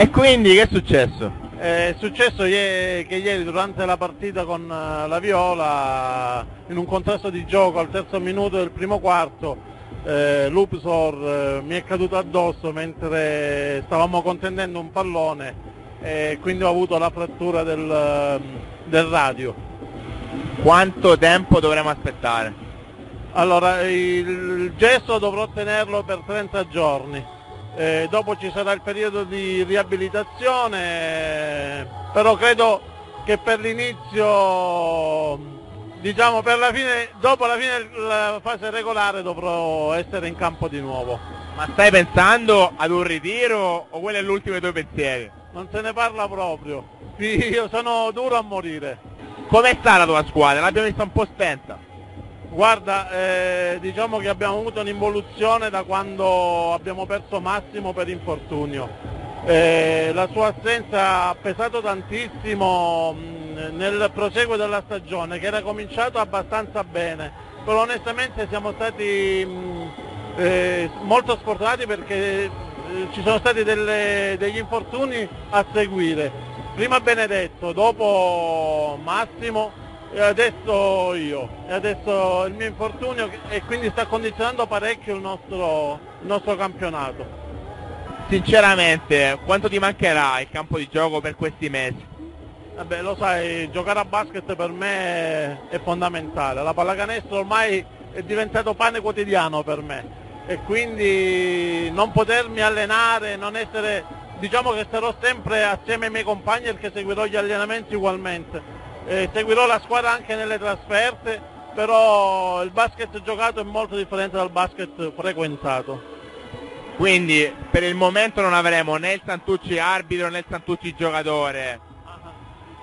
E quindi che è successo? È successo che ieri durante la partita con eh, la Viola, in un contesto di gioco al terzo minuto del primo quarto, eh, Lupsor eh, mi è caduto addosso mentre stavamo contendendo un pallone e quindi ho avuto la frattura del, del radio. Quanto tempo dovremo aspettare? Allora, il gesso dovrò tenerlo per 30 giorni, eh, dopo ci sarà il periodo di riabilitazione, però credo che per l'inizio, diciamo per la fine, dopo la fine della fase regolare dovrò essere in campo di nuovo. Ma stai pensando ad un ritiro o quello è l'ultimo dei tuoi pensieri? Non se ne parla proprio, io sono duro a morire. Come sta la tua squadra? L'abbiamo vista un po' spenta. Guarda, eh, diciamo che abbiamo avuto un'involuzione da quando abbiamo perso Massimo per infortunio. Eh, la sua assenza ha pesato tantissimo mh, nel proseguo della stagione che era cominciato abbastanza bene, però onestamente siamo stati mh, eh, molto sfortunati perché eh, ci sono stati delle, degli infortuni a seguire. Prima Benedetto, dopo Massimo e adesso io, e adesso il mio infortunio e quindi sta condizionando parecchio il nostro, il nostro campionato. Sinceramente, quanto ti mancherà il campo di gioco per questi mesi? Vabbè, lo sai, giocare a basket per me è fondamentale, la pallacanestro ormai è diventato pane quotidiano per me e quindi non potermi allenare, non essere, diciamo che sarò sempre assieme ai miei compagni perché seguirò gli allenamenti ugualmente eh, seguirò la squadra anche nelle trasferte, però il basket giocato è molto differente dal basket frequentato. Quindi per il momento non avremo né il Santucci arbitro né il Santucci giocatore.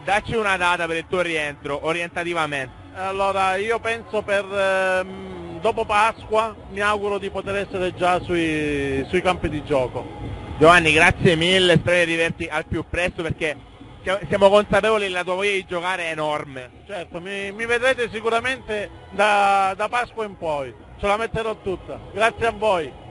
Dacci una data per il tuo rientro, orientativamente. Allora io penso per ehm, dopo Pasqua mi auguro di poter essere già sui, sui campi di gioco. Giovanni grazie mille, spero di vederti al più presto perché siamo consapevoli che la tua voglia di giocare è enorme. Certo, mi, mi vedrete sicuramente da, da Pasqua in poi, ce la metterò tutta. Grazie a voi.